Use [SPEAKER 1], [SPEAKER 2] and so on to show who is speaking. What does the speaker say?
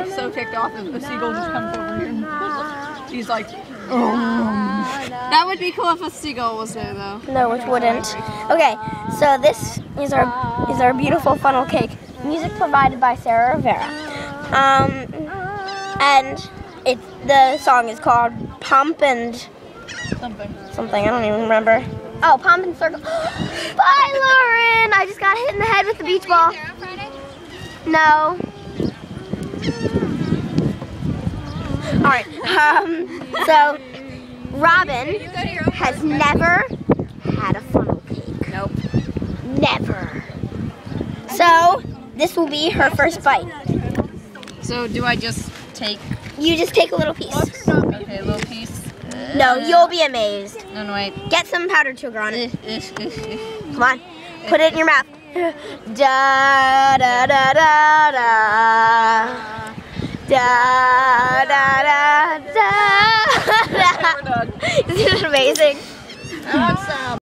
[SPEAKER 1] like so ticked off that the seagull just comes over here. She's like, oh.
[SPEAKER 2] That would be cool if a seagull was there, though.
[SPEAKER 3] No, it wouldn't. Okay, so this is our is our beautiful funnel cake. Music provided by Sarah Rivera. Um, and it the song is called Pump and
[SPEAKER 1] something.
[SPEAKER 3] something. I don't even remember. Oh, Pump and Circle. Bye, Lauren. I just got hit in the head with the beach ball. No. All right. Um, so Robin has never had a funnel cake.
[SPEAKER 1] Nope.
[SPEAKER 3] Never. So this will be her first bite.
[SPEAKER 1] So do I just take
[SPEAKER 3] You just take a little piece.
[SPEAKER 1] okay a little piece?
[SPEAKER 3] No, you'll be amazed.
[SPEAKER 1] No, no wait.
[SPEAKER 3] Get some powdered sugar on it.
[SPEAKER 1] Ish, ish, ish.
[SPEAKER 3] Come on. Put it in your mouth. Da da da da da. Da da da da. Isn't it amazing?
[SPEAKER 1] Awesome.